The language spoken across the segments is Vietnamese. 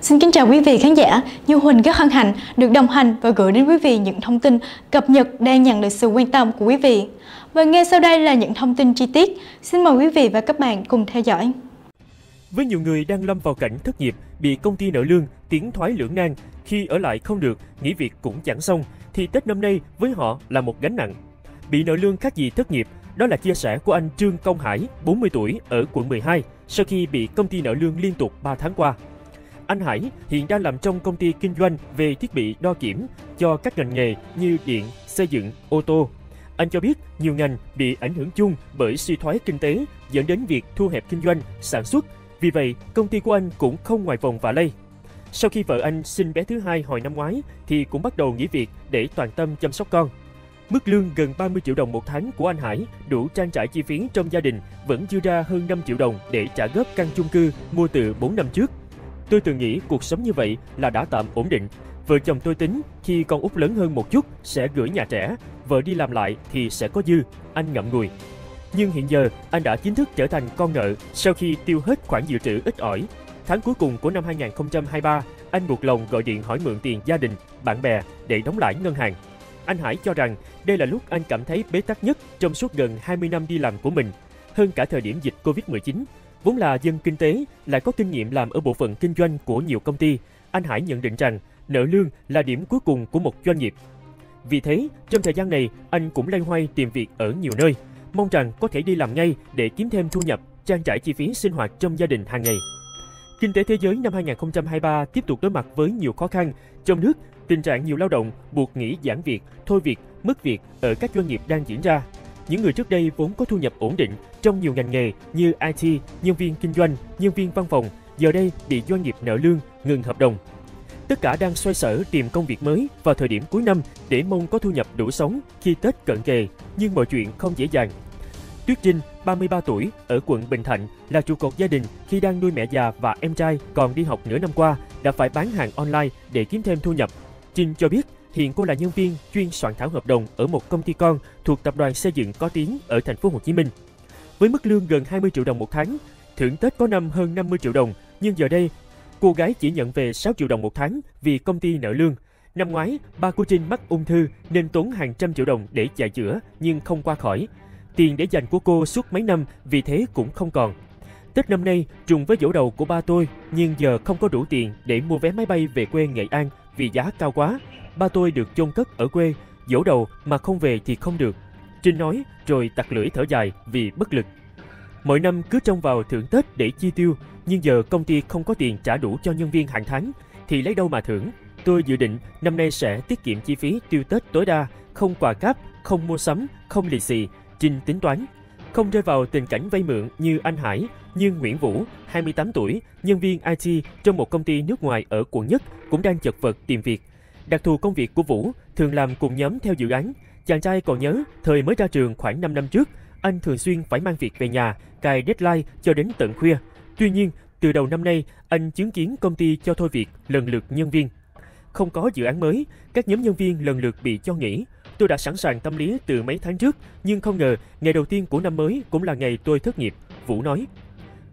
Xin kính chào quý vị khán giả, Như Huỳnh rất hân hạnh được đồng hành và gửi đến quý vị những thông tin cập nhật đang nhận được sự quan tâm của quý vị. Và ngay sau đây là những thông tin chi tiết. Xin mời quý vị và các bạn cùng theo dõi. Với nhiều người đang lâm vào cảnh thất nghiệp, bị công ty nợ lương, tiến thoái lưỡng nan, khi ở lại không được, nghỉ việc cũng chẳng xong, thì Tết năm nay với họ là một gánh nặng. Bị nợ lương khác gì thất nghiệp, đó là chia sẻ của anh Trương Công Hải, 40 tuổi, ở quận 12, sau khi bị công ty nợ lương liên tục 3 tháng qua. Anh Hải hiện đang làm trong công ty kinh doanh về thiết bị đo kiểm cho các ngành nghề như điện, xây dựng, ô tô. Anh cho biết nhiều ngành bị ảnh hưởng chung bởi suy thoái kinh tế dẫn đến việc thu hẹp kinh doanh, sản xuất. Vì vậy, công ty của anh cũng không ngoài vòng và lây. Sau khi vợ anh sinh bé thứ hai hồi năm ngoái thì cũng bắt đầu nghỉ việc để toàn tâm chăm sóc con. Mức lương gần 30 triệu đồng một tháng của anh Hải đủ trang trải chi phí trong gia đình vẫn dư ra hơn 5 triệu đồng để trả góp căn chung cư mua từ 4 năm trước. Tôi từng nghĩ cuộc sống như vậy là đã tạm ổn định. Vợ chồng tôi tính khi con út lớn hơn một chút sẽ gửi nhà trẻ, vợ đi làm lại thì sẽ có dư, anh ngậm ngùi. Nhưng hiện giờ anh đã chính thức trở thành con nợ sau khi tiêu hết khoản dự trữ ít ỏi. Tháng cuối cùng của năm 2023, anh buộc lòng gọi điện hỏi mượn tiền gia đình, bạn bè để đóng lãi ngân hàng. Anh Hải cho rằng đây là lúc anh cảm thấy bế tắc nhất trong suốt gần 20 năm đi làm của mình, hơn cả thời điểm dịch Covid-19 Vốn là dân kinh tế, lại có kinh nghiệm làm ở bộ phận kinh doanh của nhiều công ty, anh Hải nhận định rằng nợ lương là điểm cuối cùng của một doanh nghiệp. Vì thế, trong thời gian này, anh cũng loay hoay tìm việc ở nhiều nơi, mong rằng có thể đi làm ngay để kiếm thêm thu nhập, trang trải chi phí sinh hoạt trong gia đình hàng ngày. Kinh tế thế giới năm 2023 tiếp tục đối mặt với nhiều khó khăn. Trong nước, tình trạng nhiều lao động buộc nghỉ giãn việc, thôi việc, mất việc ở các doanh nghiệp đang diễn ra. Những người trước đây vốn có thu nhập ổn định trong nhiều ngành nghề như IT, nhân viên kinh doanh, nhân viên văn phòng, giờ đây bị doanh nghiệp nợ lương, ngừng hợp đồng. Tất cả đang xoay sở tìm công việc mới vào thời điểm cuối năm để mong có thu nhập đủ sống khi Tết cận kề, nhưng mọi chuyện không dễ dàng. Tuyết Trinh, 33 tuổi, ở quận Bình Thạnh, là trụ cột gia đình khi đang nuôi mẹ già và em trai còn đi học nửa năm qua, đã phải bán hàng online để kiếm thêm thu nhập. Trinh cho biết Hiện cô là nhân viên chuyên soạn thảo hợp đồng ở một công ty con thuộc tập đoàn xây dựng có tiếng ở thành phố Hồ Chí Minh. Với mức lương gần 20 triệu đồng một tháng, thưởng Tết có năm hơn 50 triệu đồng, nhưng giờ đây cô gái chỉ nhận về 6 triệu đồng một tháng vì công ty nợ lương. Năm ngoái, ba cô Trinh mắc ung thư nên tốn hàng trăm triệu đồng để chạy chữa nhưng không qua khỏi. Tiền để dành của cô suốt mấy năm vì thế cũng không còn. Tết năm nay trùng với dỗ đầu của ba tôi nhưng giờ không có đủ tiền để mua vé máy bay về quê Nghệ An vì giá cao quá ba tôi được chôn cất ở quê, dỗ đầu mà không về thì không được. Trinh nói rồi tặc lưỡi thở dài vì bất lực. Mỗi năm cứ trông vào thưởng Tết để chi tiêu, nhưng giờ công ty không có tiền trả đủ cho nhân viên hàng tháng, thì lấy đâu mà thưởng. Tôi dự định năm nay sẽ tiết kiệm chi phí tiêu Tết tối đa, không quà cáp, không mua sắm, không lì xì, Trinh tính toán. Không rơi vào tình cảnh vay mượn như anh Hải, nhưng Nguyễn Vũ, 28 tuổi, nhân viên IT trong một công ty nước ngoài ở quận Nhất cũng đang chật vật tìm việc. Đặc thù công việc của Vũ thường làm cùng nhóm theo dự án. Chàng trai còn nhớ, thời mới ra trường khoảng 5 năm trước, anh thường xuyên phải mang việc về nhà, cài deadline cho đến tận khuya. Tuy nhiên, từ đầu năm nay, anh chứng kiến công ty cho thôi việc lần lượt nhân viên. Không có dự án mới, các nhóm nhân viên lần lượt bị cho nghỉ. Tôi đã sẵn sàng tâm lý từ mấy tháng trước, nhưng không ngờ ngày đầu tiên của năm mới cũng là ngày tôi thất nghiệp, Vũ nói.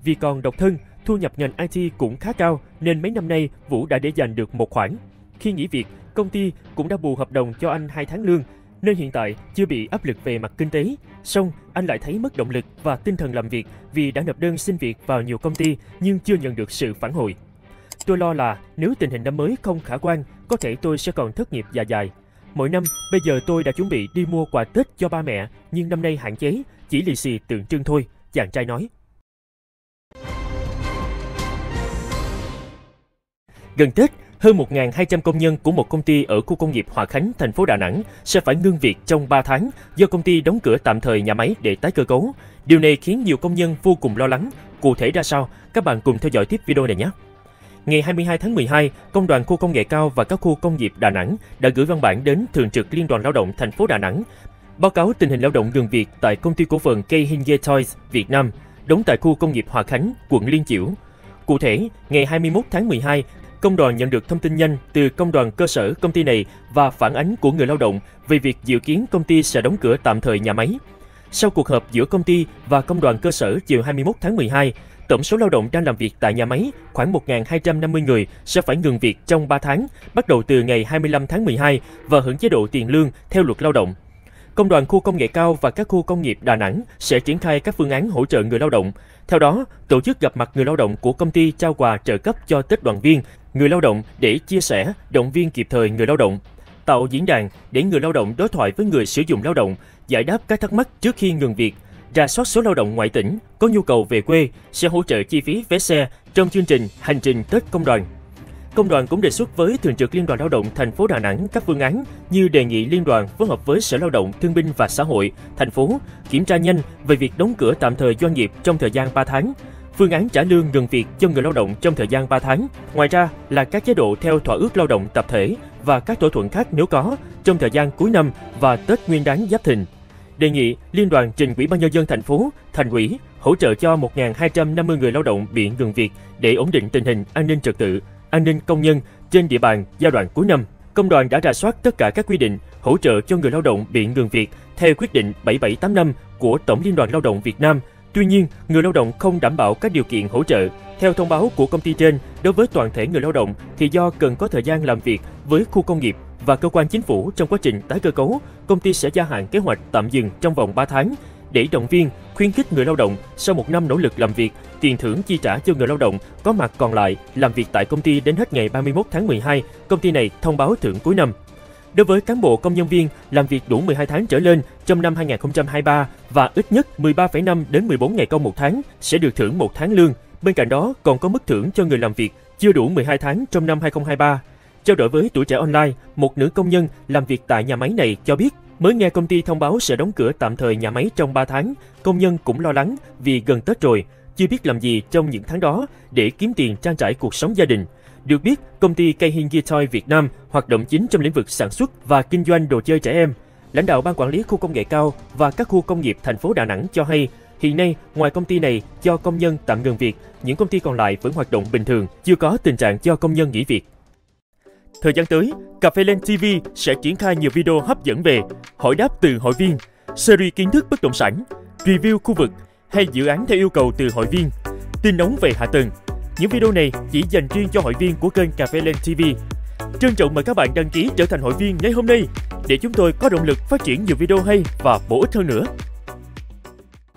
Vì còn độc thân, thu nhập ngành IT cũng khá cao nên mấy năm nay Vũ đã để dành được một khoản. Khi nghỉ việc, công ty cũng đã bù hợp đồng cho anh 2 tháng lương, nên hiện tại chưa bị áp lực về mặt kinh tế. Song, anh lại thấy mất động lực và tinh thần làm việc vì đã nộp đơn xin việc vào nhiều công ty nhưng chưa nhận được sự phản hồi. Tôi lo là nếu tình hình năm mới không khả quan, có thể tôi sẽ còn thất nghiệp dài dài. Mỗi năm, bây giờ tôi đã chuẩn bị đi mua quà Tết cho ba mẹ, nhưng năm nay hạn chế, chỉ lì xì tượng trưng thôi, chàng trai nói. Gần Tết, hơn 1.200 công nhân của một công ty ở khu công nghiệp Hòa Khánh, thành phố Đà Nẵng sẽ phải ngưng việc trong 3 tháng do công ty đóng cửa tạm thời nhà máy để tái cơ cấu. Điều này khiến nhiều công nhân vô cùng lo lắng. Cụ thể ra sao? Các bạn cùng theo dõi tiếp video này nhé! Ngày 22 tháng 12, Công đoàn khu công nghệ cao và các khu công nghiệp Đà Nẵng đã gửi văn bản đến Thường trực Liên đoàn Lao động thành phố Đà Nẵng báo cáo tình hình lao động ngừng việc tại công ty cổ phần Keihinge Toys Việt Nam, đóng tại khu công nghiệp Hòa Khánh, quận Liên Chiểu. Cụ thể, ngày 21 tháng 12, Công đoàn nhận được thông tin nhanh từ công đoàn cơ sở công ty này và phản ánh của người lao động về việc dự kiến công ty sẽ đóng cửa tạm thời nhà máy sau cuộc họp giữa công ty và công đoàn cơ sở chiều 21 tháng 12, tổng số lao động đang làm việc tại nhà máy khoảng 1.250 người sẽ phải ngừng việc trong 3 tháng, bắt đầu từ ngày 25 tháng 12 và hưởng chế độ tiền lương theo luật lao động. Công đoàn khu công nghệ cao và các khu công nghiệp Đà Nẵng sẽ triển khai các phương án hỗ trợ người lao động. Theo đó, tổ chức gặp mặt người lao động của công ty trao quà trợ cấp cho Tết đoàn viên, người lao động để chia sẻ, động viên kịp thời người lao động. Tạo diễn đàn để người lao động đối thoại với người sử dụng lao động, giải đáp các thắc mắc trước khi ngừng việc, ra soát số lao động ngoại tỉnh có nhu cầu về quê sẽ hỗ trợ chi phí vé xe trong chương trình Hành trình Tết Công đoàn. Công đoàn cũng đề xuất với Thường trực Liên đoàn Lao động thành phố Đà Nẵng các phương án như đề nghị liên đoàn phối hợp với Sở Lao động Thương binh và Xã hội thành phố kiểm tra nhanh về việc đóng cửa tạm thời doanh nghiệp trong thời gian 3 tháng, phương án trả lương ngừng việc cho người lao động trong thời gian 3 tháng. Ngoài ra là các chế độ theo thỏa ước lao động tập thể và các thỏa thuận khác nếu có trong thời gian cuối năm và Tết Nguyên đán Giáp Thìn. Đề nghị Liên đoàn trình Ủy ban nhân dân thành phố, thành ủy hỗ trợ cho 1.250 người lao động bị ngừng việc để ổn định tình hình an ninh trật tự, an ninh công nhân trên địa bàn giai đoạn cuối năm. Công đoàn đã rà soát tất cả các quy định hỗ trợ cho người lao động bị ngừng việc theo quyết định 7785 của Tổng Liên đoàn Lao động Việt Nam. Tuy nhiên, người lao động không đảm bảo các điều kiện hỗ trợ. Theo thông báo của công ty trên, đối với toàn thể người lao động thì do cần có thời gian làm việc với khu công nghiệp và cơ quan chính phủ trong quá trình tái cơ cấu, công ty sẽ gia hạn kế hoạch tạm dừng trong vòng 3 tháng để động viên, khuyến khích người lao động sau một năm nỗ lực làm việc, tiền thưởng chi trả cho người lao động có mặt còn lại làm việc tại công ty đến hết ngày 31 tháng 12, công ty này thông báo thưởng cuối năm. Đối với cán bộ công nhân viên làm việc đủ 12 tháng trở lên trong năm 2023 và ít nhất 13,5 đến 14 ngày công một tháng sẽ được thưởng một tháng lương. Bên cạnh đó còn có mức thưởng cho người làm việc chưa đủ 12 tháng trong năm 2023. Trao đổi với tuổi trẻ online, một nữ công nhân làm việc tại nhà máy này cho biết mới nghe công ty thông báo sẽ đóng cửa tạm thời nhà máy trong 3 tháng, công nhân cũng lo lắng vì gần Tết rồi, chưa biết làm gì trong những tháng đó để kiếm tiền trang trải cuộc sống gia đình. Được biết, công ty Keihin Toy Việt Nam hoạt động chính trong lĩnh vực sản xuất và kinh doanh đồ chơi trẻ em. Lãnh đạo ban quản lý khu công nghệ cao và các khu công nghiệp thành phố Đà Nẵng cho hay, hiện nay ngoài công ty này cho công nhân tạm ngừng việc, những công ty còn lại vẫn hoạt động bình thường, chưa có tình trạng cho công nhân nghỉ việc. Thời gian tới, Cà phê Lên TV sẽ triển khai nhiều video hấp dẫn về hỏi đáp từ hội viên, series kiến thức bất động sản, review khu vực hay dự án theo yêu cầu từ hội viên, tin nóng về hạ tầng. Những video này chỉ dành riêng cho hội viên của kênh Cà phê Lên TV. Trân trọng mời các bạn đăng ký trở thành hội viên ngay hôm nay để chúng tôi có động lực phát triển nhiều video hay và bổ ích hơn nữa.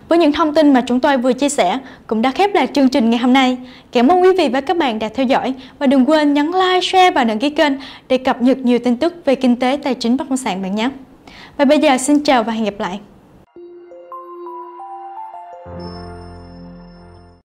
Với những thông tin mà chúng tôi vừa chia sẻ cũng đã khép lại chương trình ngày hôm nay. Cảm ơn quý vị và các bạn đã theo dõi và đừng quên nhấn like, share và đăng ký kênh để cập nhật nhiều tin tức về kinh tế, tài chính, bất động sản bạn nhé. Và bây giờ xin chào và hẹn gặp lại.